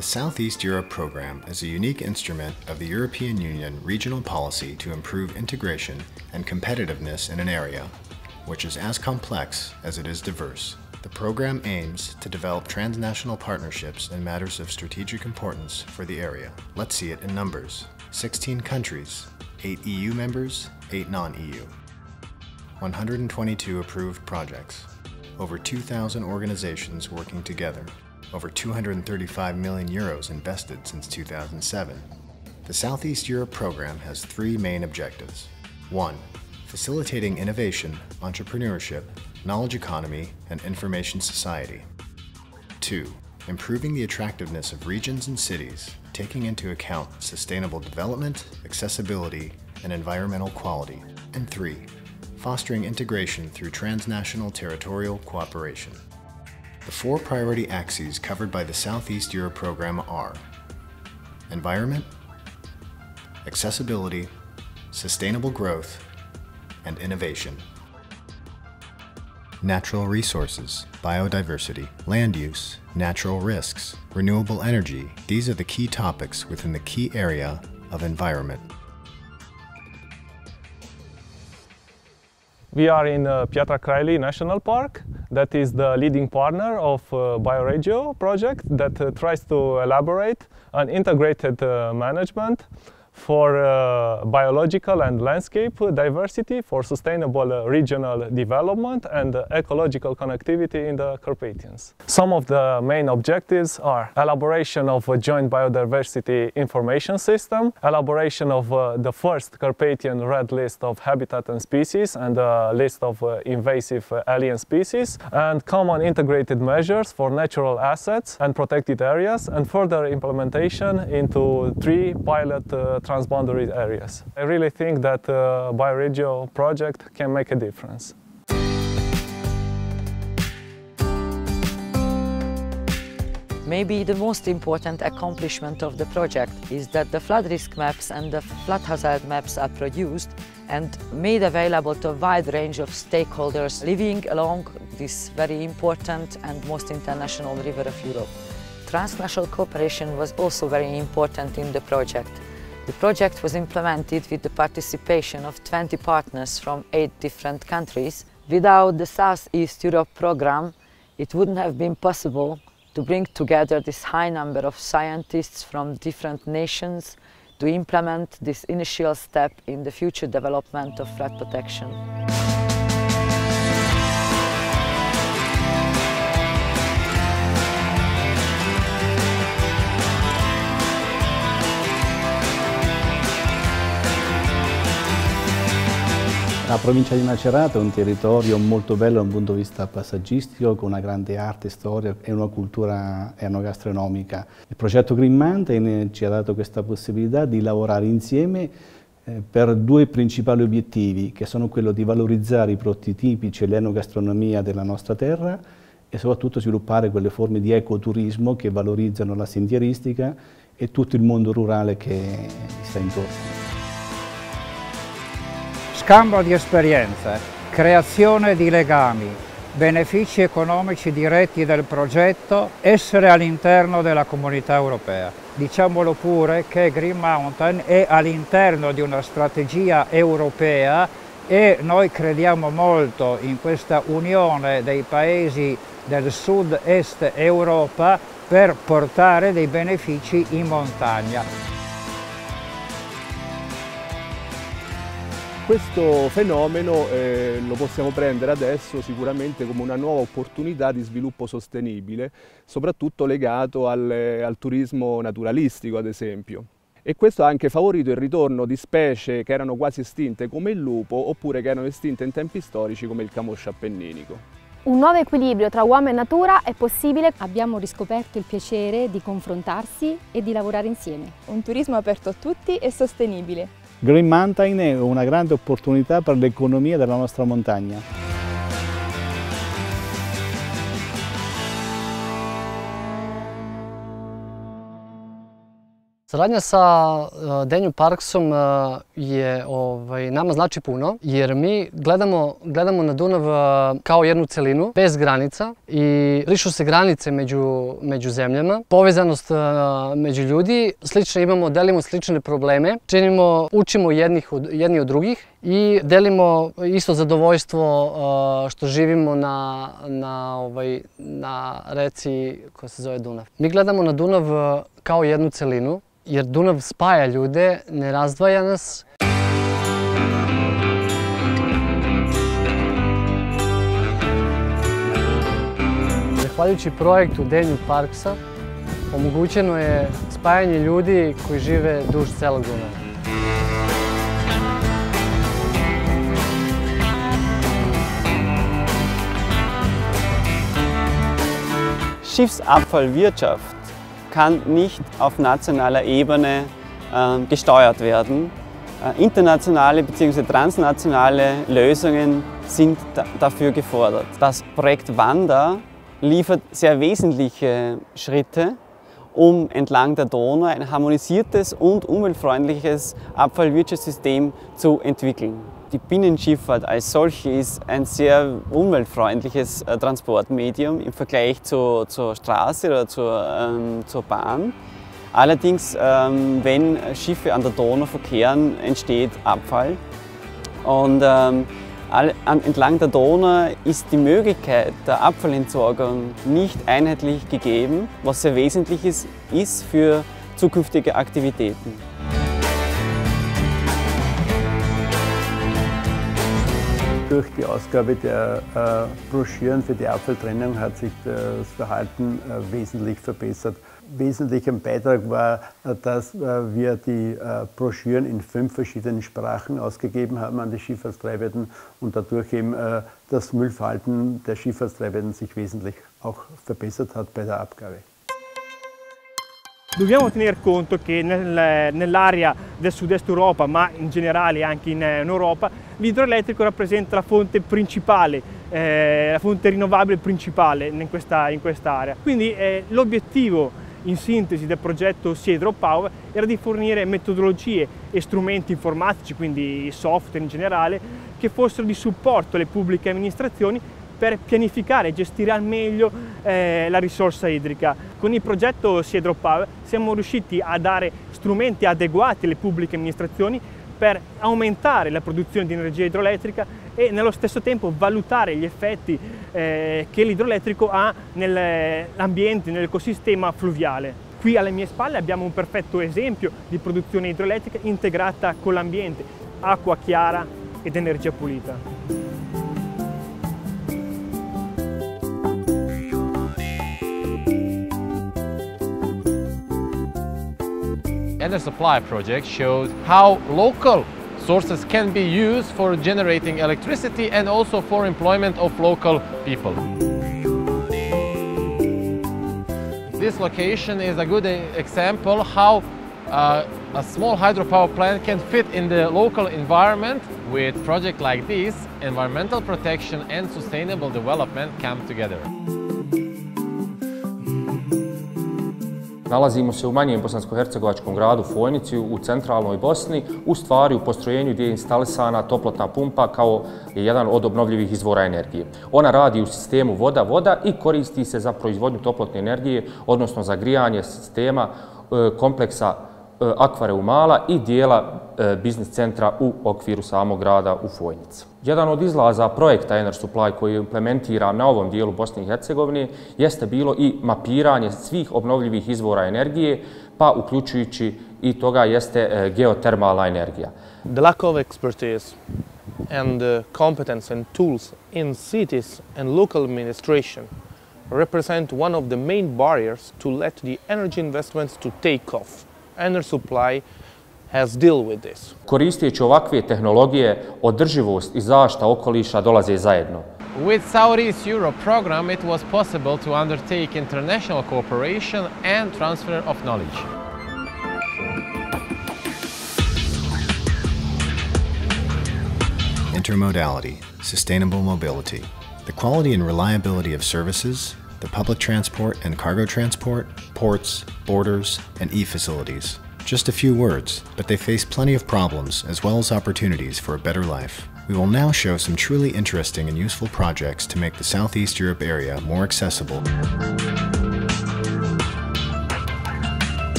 The Southeast Europe Program is a unique instrument of the European Union regional policy to improve integration and competitiveness in an area, which is as complex as it is diverse. The program aims to develop transnational partnerships in matters of strategic importance for the area. Let's see it in numbers 16 countries, 8 EU members, 8 non EU. 122 approved projects, over 2,000 organizations working together, over 235 million euros invested since 2007. The Southeast Europe program has three main objectives. 1. Facilitating innovation, entrepreneurship, knowledge economy, and information society. 2. Improving the attractiveness of regions and cities, taking into account sustainable development, accessibility, and environmental quality. And 3. Fostering integration through transnational territorial cooperation. The four priority axes covered by the Southeast Europe program are environment, accessibility, sustainable growth, and innovation. Natural resources, biodiversity, land use, natural risks, renewable energy, these are the key topics within the key area of environment. We are in uh, Piatra National Park. That is the leading partner of uh, BioRegio project that uh, tries to elaborate an integrated uh, management for uh, biological and landscape diversity, for sustainable uh, regional development and uh, ecological connectivity in the Carpathians. Some of the main objectives are elaboration of a joint biodiversity information system, elaboration of uh, the first Carpathian red list of habitat and species and a list of uh, invasive uh, alien species, and common integrated measures for natural assets and protected areas, and further implementation into three pilot transboundary areas. I really think that the uh, BioRegio project can make a difference. Maybe the most important accomplishment of the project is that the flood risk maps and the flood hazard maps are produced and made available to a wide range of stakeholders living along this very important and most international river of Europe. Transnational cooperation was also very important in the project. The project was implemented with the participation of 20 partners from eight different countries. Without the South-East Europe program, it wouldn't have been possible to bring together this high number of scientists from different nations to implement this initial step in the future development of flood protection. La provincia di Macerata è un territorio molto bello da un punto di vista passaggistico, con una grande arte, storia e una cultura enogastronomica. Il progetto Green Mountain ci ha dato questa possibilità di lavorare insieme eh, per due principali obiettivi, che sono quello di valorizzare i prodotti tipici e l'enogastronomia della nostra terra e soprattutto sviluppare quelle forme di ecoturismo che valorizzano la sentieristica e tutto il mondo rurale che sta intorno. Scambio di esperienze, creazione di legami, benefici economici diretti del progetto, essere all'interno della comunità europea. Diciamolo pure che Green Mountain è all'interno di una strategia europea e noi crediamo molto in questa unione dei paesi del sud-est Europa per portare dei benefici in montagna. Questo fenomeno eh, lo possiamo prendere adesso sicuramente come una nuova opportunità di sviluppo sostenibile, soprattutto legato al, al turismo naturalistico ad esempio. E questo ha anche favorito il ritorno di specie che erano quasi estinte come il lupo oppure che erano estinte in tempi storici come il camoscio appenninico. Un nuovo equilibrio tra uomo e natura è possibile. Abbiamo riscoperto il piacere di confrontarsi e di lavorare insieme. Un turismo aperto a tutti e sostenibile. Green Mountain è una grande opportunità per l'economia della nostra montagna. Saradnja sa uh, Denju Parksom uh, je ovaj, nama znači puno jer mi gledamo, gledamo na Dunav uh, kao jednu celinu bez granica i rišu se granice među, među zemljama, povezanost među ljudi, slično imamo, delimo slične probleme, činimo, učimo jednih od, jedni od drugih i delimo isto zadovoljstvo što živimo na, na, ovaj, na reci koja se zove Dunav. Mi gledamo na Dunav kao jednu celinu jer Dunav spaja ljude, ne razdvaja nas. Zahvaljujući projektu Denju Parksa omogućeno je spajanje ljudi koji žive duž celog Dunava. Schiffsabfallwirtschaft kann nicht auf nationaler Ebene äh, gesteuert werden. Äh, internationale bzw. transnationale Lösungen sind da dafür gefordert. Das Projekt Wanda liefert sehr wesentliche Schritte, um entlang der Donau ein harmonisiertes und umweltfreundliches Abfallwirtschaftssystem zu entwickeln. Die Binnenschifffahrt als solche ist ein sehr umweltfreundliches äh, Transportmedium im Vergleich zu, zur Straße oder zur, ähm, zur Bahn. Allerdings, ähm, wenn Schiffe an der Donau verkehren, entsteht Abfall. Und ähm, entlang der Donau ist die Möglichkeit der Abfallentsorgung nicht einheitlich gegeben, was sehr wesentlich ist, ist für zukünftige Aktivitäten. Durch die Ausgabe der äh, Broschüren für die Abfalltrennung hat sich das Verhalten äh, wesentlich verbessert. Wesentlicher Beitrag war, dass äh, wir die äh, Broschüren in fünf verschiedenen Sprachen ausgegeben haben an die Schifffahrtstreibenden und dadurch eben äh, das Müllverhalten der Schifffahrtstreibenden sich wesentlich auch verbessert hat bei der Abgabe. Dobbiamo tener conto che nel, nell'area del sud-est Europa, ma in generale anche in, in Europa, l'idroelettrico rappresenta la fonte principale, eh, la fonte rinnovabile principale in questa, in quest'area. Quindi eh, l'obiettivo in sintesi del progetto Siedro Power era di fornire metodologie e strumenti informatici, quindi software in generale, che fossero di supporto alle pubbliche amministrazioni per pianificare e gestire al meglio eh, la risorsa idrica. Con il progetto Siedro Power siamo riusciti a dare strumenti adeguati alle pubbliche amministrazioni per aumentare la produzione di energia idroelettrica e nello stesso tempo valutare gli effetti eh, che l'idroelettrico ha nell'ambiente, nell'ecosistema fluviale. Qui alle mie spalle abbiamo un perfetto esempio di produzione idroelettrica integrata con l'ambiente, acqua chiara ed energia pulita. and the supply project showed how local sources can be used for generating electricity and also for employment of local people. This location is a good example how uh, a small hydropower plant can fit in the local environment. With projects like this, environmental protection and sustainable development come together. Nalazimo se u manjem bosansko-hercegovačkom gradu Fojnici u centralnoj Bosni, u stvari u postrojenju gdje je instalisana toplotna pumpa kao jedan od obnovljivih izvora energije. Ona radi u sistemu voda-voda i koristi se za proizvodnju toplotne energije, odnosno za grijanje sistema e, kompleksa akvareumala i dijela e, biznis centra u okviru samog grada u Fojnici. Jedan od izlaza projekta Ener Supply koji je implementiran na ovom dijelu Bosne i Hercegovine jeste bilo i mapiranje svih obnovljivih izvora energije, pa uključujući i toga jeste e, geotermalna energija. The lack of expertise and competence and tools in cities and local administration represent one of the main barriers to let the energy investments to take off. Ener Supply has deal with this. Koristeći ovakve tehnologije, održivost i zašta okoliša dolaze zajedno. With Southeast Europe program, it was possible to undertake international cooperation and transfer of knowledge. Intermodality, sustainable mobility, the quality and reliability of services, the public transport and cargo transport, ports, borders, and e-facilities. Just a few words, but they face plenty of problems as well as opportunities for a better life. We will now show some truly interesting and useful projects to make the Southeast Europe area more accessible.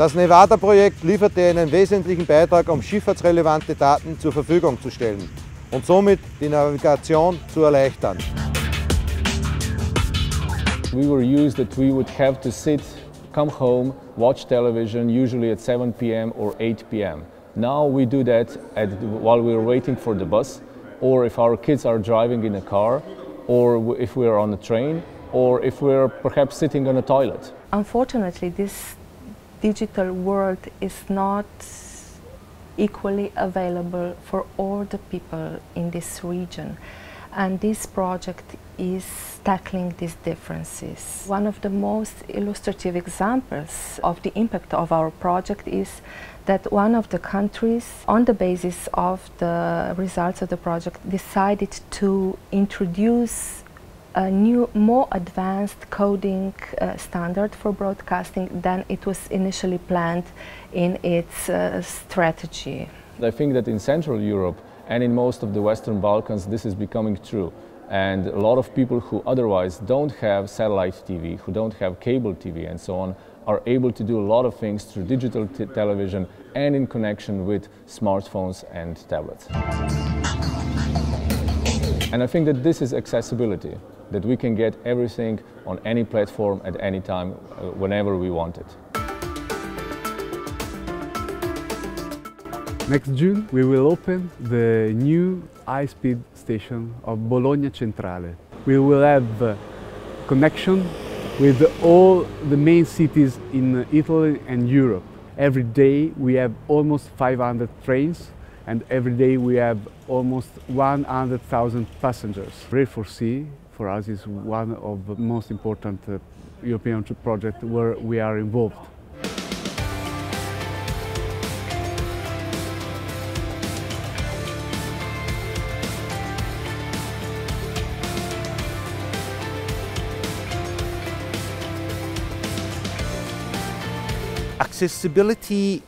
Das Nevada-Projekt lieferte einen wesentlichen Beitrag, um schifffahrtsrelevante Daten zur Verfügung zu stellen und somit die Navigation zu erleichtern. We were used that we would have to sit, come home, watch television, usually at 7 p.m. or 8 p.m. Now we do that at, while we're waiting for the bus, or if our kids are driving in a car, or if we're on a train, or if we're perhaps sitting on a toilet. Unfortunately, this digital world is not equally available for all the people in this region. And this project is tackling these differences. One of the most illustrative examples of the impact of our project is that one of the countries, on the basis of the results of the project, decided to introduce a new, more advanced coding uh, standard for broadcasting than it was initially planned in its uh, strategy. I think that in Central Europe and in most of the Western Balkans this is becoming true. And a lot of people who otherwise don't have satellite TV, who don't have cable TV and so on, are able to do a lot of things through digital television and in connection with smartphones and tablets. And I think that this is accessibility that we can get everything on any platform at any time, uh, whenever we want it. Next June we will open the new high-speed station of Bologna Centrale. We will have uh, connection with all the main cities in Italy and Europe. Every day we have almost 500 trains and every day we have almost 100,000 passengers. Rail4SEE for us is one of the most important uh, European projects where we are involved. Accessibility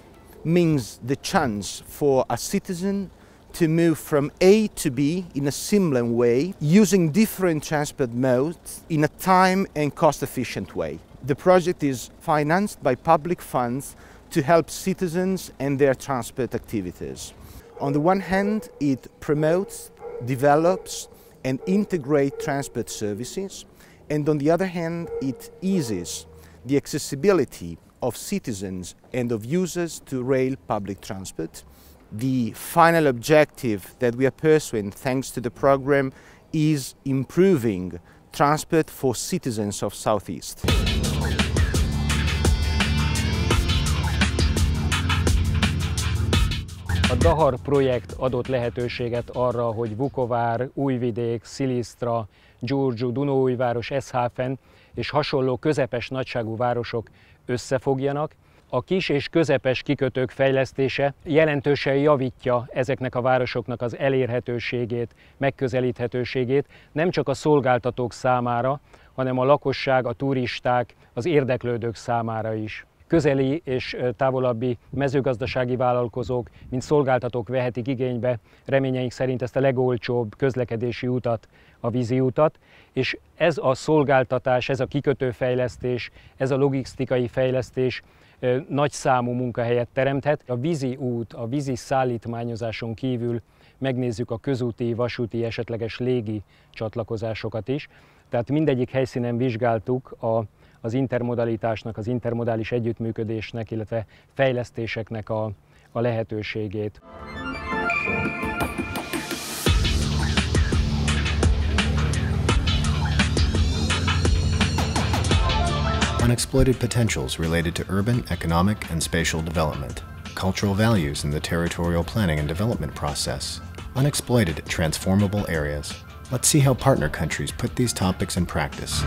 means the chance for a citizen to move from A to B in a similar way, using different transport modes in a time and cost efficient way. The project is financed by public funds to help citizens and their transport activities. On the one hand, it promotes, develops and integrates transport services, and on the other hand, it eases the accessibility of citizens and of users to rail public transport the final objective that we are pursuing thanks to the program is improving transport for citizens of Southeast. A Dahar projekt adott lehetőséget arra, hogy Vukovár, Újvidék, Szilisztra, Gyurgyú, Dunóújváros, Eszháfen és hasonló közepes nagyságú városok összefogjanak, a kis és közepes kikötők fejlesztése jelentősen javítja ezeknek a városoknak az elérhetőségét, megközelíthetőségét, nem csak a szolgáltatók számára, hanem a lakosság, a turisták, az érdeklődők számára is. Közeli és távolabbi mezőgazdasági vállalkozók, mint szolgáltatók vehetik igénybe reményeink szerint ezt a legolcsóbb közlekedési utat, a vízi utat, és ez a szolgáltatás, ez a kikötőfejlesztés, ez a logisztikai fejlesztés nagy számú munkahelyet teremthet. A vízi út, a vízi szállítmányozáson kívül megnézzük a közúti, vasúti, esetleges légi csatlakozásokat is. Tehát mindegyik helyszínen vizsgáltuk a, az intermodalitásnak, az intermodális együttműködésnek, illetve fejlesztéseknek a, a lehetőségét. unexploited potentials related to urban, economic, and spatial development, cultural values in the territorial planning and development process, unexploited transformable areas. Let's see how partner countries put these topics in practice.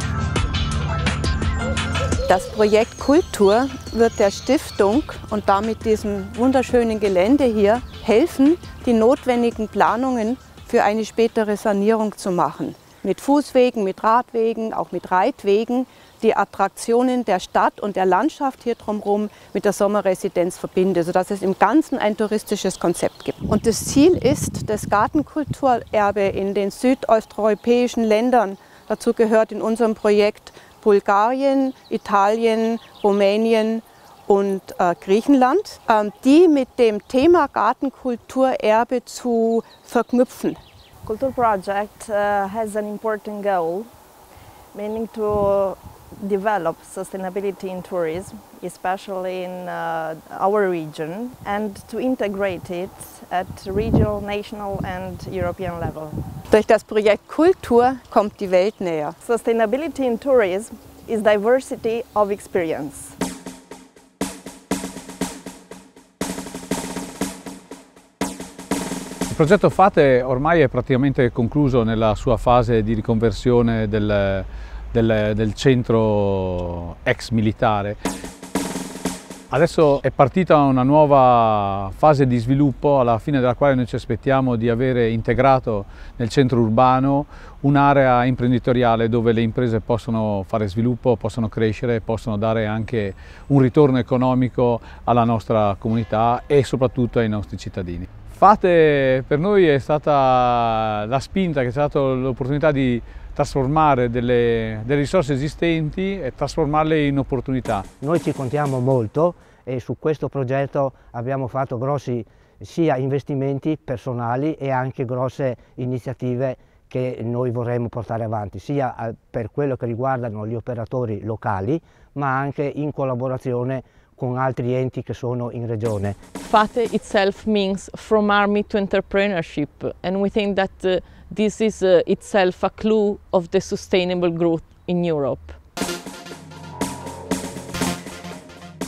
Das Projekt Kultur wird der Stiftung und damit diesem wunderschönen Gelände hier helfen, die notwendigen Planungen für eine spätere Sanierung zu machen. mit Fußwegen, mit Radwegen, auch mit Reitwegen die Attraktionen der Stadt und der Landschaft hier drumherum mit der Sommerresidenz verbinde, sodass es im Ganzen ein touristisches Konzept gibt. Und das Ziel ist, das Gartenkulturerbe in den südosteuropäischen Ländern, dazu gehört in unserem Projekt Bulgarien, Italien, Rumänien und äh, Griechenland, äh, die mit dem Thema Gartenkulturerbe zu verknüpfen. Culture Project uh, has an important goal, meaning to develop sustainability in tourism, especially in uh, our region, and to integrate it at regional, national and European level. Durch das Projekt Kultur kommt die Welt näher. Sustainability in tourism is diversity of experience. Il progetto FATE ormai è praticamente concluso nella sua fase di riconversione del, del, del centro ex militare. Adesso è partita una nuova fase di sviluppo alla fine della quale noi ci aspettiamo di avere integrato nel centro urbano un'area imprenditoriale dove le imprese possono fare sviluppo, possono crescere, possono dare anche un ritorno economico alla nostra comunità e soprattutto ai nostri cittadini. Fate per noi è stata la spinta, che è stata l'opportunità di trasformare delle, delle, risorse esistenti e trasformarle in opportunità. Noi ci contiamo molto e su questo progetto abbiamo fatto grossi sia investimenti personali e anche grosse iniziative che noi vorremmo portare avanti, sia eh, per quello che riguardano gli operatori locali, ma anche in collaborazione con altri enti che sono in regione. FATE itself means from army to entrepreneurship and we think that uh, this is uh, itself a clue of the sustainable growth in Europe.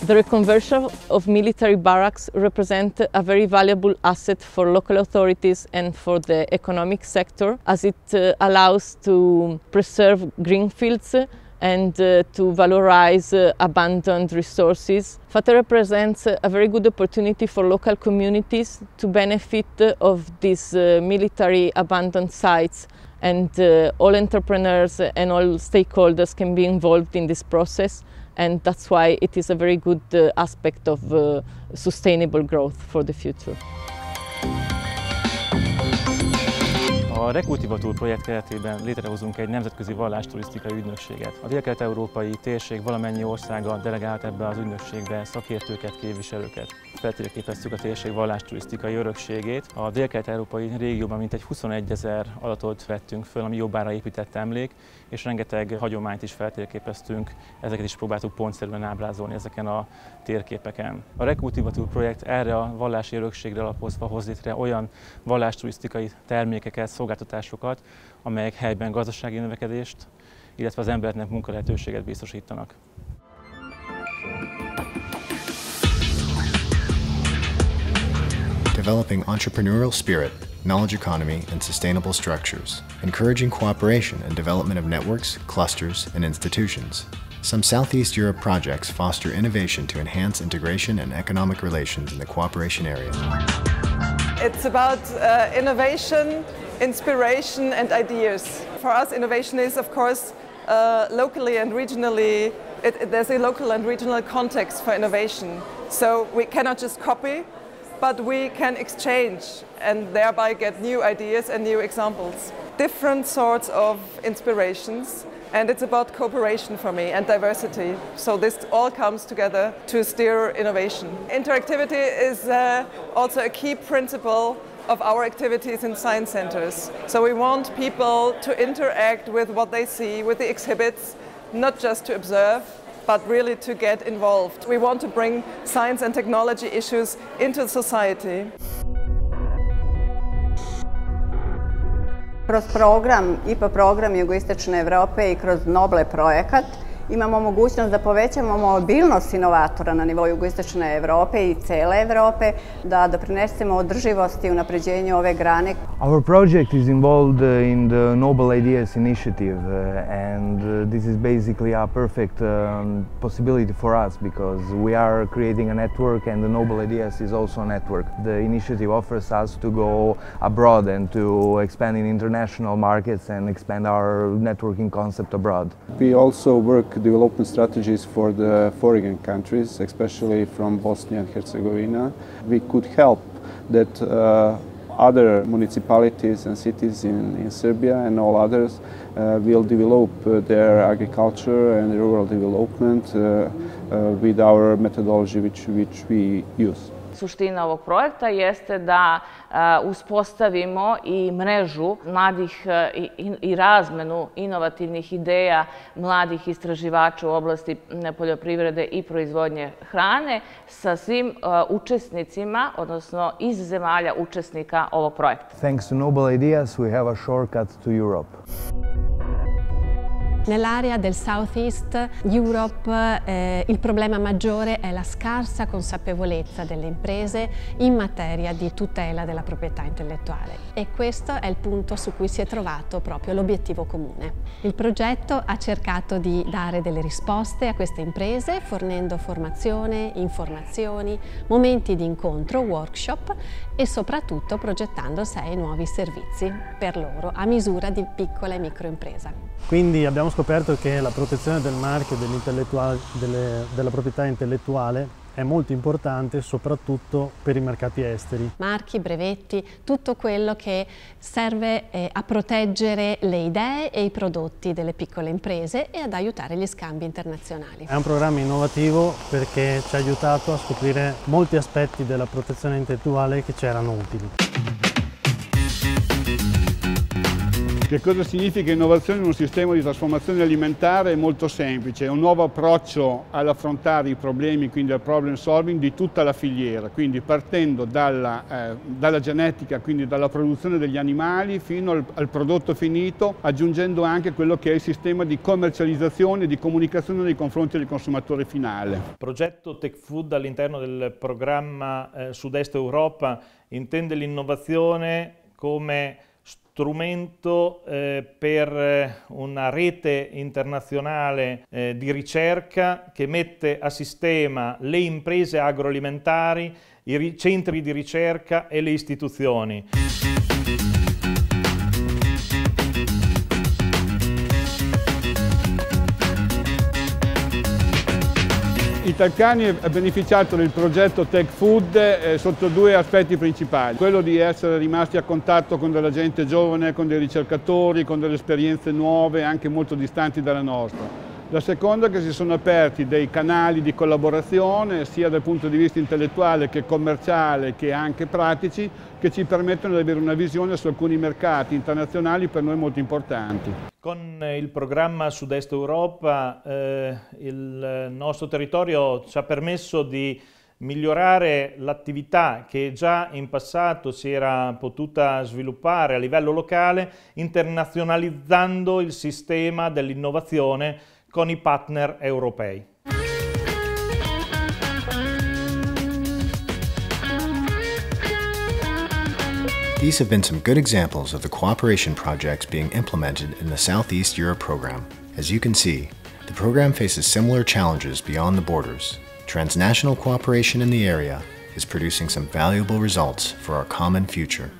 The reconversion of military barracks represent a very valuable asset for local authorities and for the economic sector as it uh, allows to preserve green fields and uh, to valorize uh, abandoned resources. FATE represents a very good opportunity for local communities to benefit of these uh, military abandoned sites and uh, all entrepreneurs and all stakeholders can be involved in this process and that's why it is a very good uh, aspect of uh, sustainable growth for the future. A Rekultivatúr projekt keretében létrehozunk egy nemzetközi vallásturisztikai ügynökséget. A dél-kelet-európai térség valamennyi országa delegált ebbe az ügynökségbe szakértőket, képviselőket. Feltérképeztük a térség vallásturisztikai örökségét. A dél-kelet-európai régióban mintegy 21 ezer adatot vettünk föl, ami jobbára épített emlék, és rengeteg hagyományt is feltérképeztünk, ezeket is próbáltuk pontszerűen ábrázolni ezeken a térképeken. A Rekultivatúr projekt erre a vallási örökségre alapozva hoz létre olyan vallásturisztikai termékeket, szolgáltatásokat, amelyek helyben gazdasági növekedést, illetve az embernek munkalehetőséget biztosítanak. Developing entrepreneurial spirit, knowledge economy, and sustainable structures, encouraging cooperation and development of networks, clusters, and institutions. Some Southeast Europe projects foster innovation to enhance integration and economic relations in the cooperation area. It's about uh, innovation, inspiration and ideas. For us, innovation is, of course, uh, locally and regionally, it, it, there's a local and regional context for innovation. So we cannot just copy, but we can exchange and thereby get new ideas and new examples. Different sorts of inspirations and it's about cooperation for me and diversity. So this all comes together to steer innovation. Interactivity is uh, also a key principle of our activities in science centers. So we want people to interact with what they see, with the exhibits, not just to observe, but really to get involved. We want to bring science and technology issues into society. Kroz program, IPA program Jugoistočne Evrope i kroz Noble projekat imamo mogućnost da povećamo mobilnost inovatora na nivou jugoistočne Evrope i cele Evrope, da doprinesemo održivosti i unapređenju ove grane. Our project is involved in the Noble Ideas Initiative and this is basically a perfect um, possibility for us because we are creating a network and the Noble Ideas is also a network. The initiative offers us to go abroad and to expand in international markets and expand our networking concept abroad. We also work development strategies for the foreign countries, especially from Bosnia and Herzegovina. We could help that uh, other municipalities and cities in, in Serbia and all others uh, will develop uh, their agriculture and rural development uh, uh, with our methodology which, which we use. Suština ovog projekta jeste da uspostavimo i mrežu mladih i razmenu inovativnih ideja mladih istraživača u oblasti poljoprivrede i proizvodnje hrane sa svim učesnicima, odnosno iz zemalja učesnika ovog projekta. Thanks to Noble Ideas, we have a shortcut to Europe. Nell'area del Southeast Europe eh, il problema maggiore è la scarsa consapevolezza delle imprese in materia di tutela della proprietà intellettuale e questo è il punto su cui si è trovato proprio l'obiettivo comune. Il progetto ha cercato di dare delle risposte a queste imprese fornendo formazione, informazioni, momenti di incontro, workshop e soprattutto progettando sei nuovi servizi per loro a misura di piccola e microimpresa. Quindi abbiamo scoperto che la protezione del marchio delle, della proprietà intellettuale è molto importante soprattutto per i mercati esteri. Marchi, brevetti, tutto quello che serve eh, a proteggere le idee e i prodotti delle piccole imprese e ad aiutare gli scambi internazionali. È un programma innovativo perché ci ha aiutato a scoprire molti aspetti della protezione intellettuale che ci erano utili. Che cosa significa innovazione in un sistema di trasformazione alimentare? È molto semplice, è un nuovo approccio all'affrontare i problemi, quindi al problem solving di tutta la filiera, quindi partendo dalla, eh, dalla genetica, quindi dalla produzione degli animali fino al, al, prodotto finito, aggiungendo anche quello che è il sistema di commercializzazione e di comunicazione nei confronti del consumatore finale. Progetto Tech Food all'interno del programma eh, Sud-Est Europa intende l'innovazione come strumento eh, per eh, una rete internazionale eh, di ricerca che mette a sistema le imprese agroalimentari, i centri di ricerca e le istituzioni. Italicani ha beneficiato del progetto Tech Food eh, sotto due aspetti principali. Quello di essere rimasti a contatto con della gente giovane, con dei ricercatori, con delle esperienze nuove, anche molto distanti dalla nostra. La seconda è che si sono aperti dei canali di collaborazione sia dal punto di vista intellettuale che commerciale che anche pratici che ci permettono di avere una visione su alcuni mercati internazionali per noi molto importanti. Con il programma Sud-Est Europa eh, il nostro territorio ci ha permesso di migliorare l'attività che già in passato si era potuta sviluppare a livello locale internazionalizzando il sistema dell'innovazione con i partner europei. These have been some good examples of the cooperation projects being implemented in the Southeast Europe program. As you can see, the program faces similar challenges beyond the borders. Transnational cooperation in the area is producing some valuable results for our common future.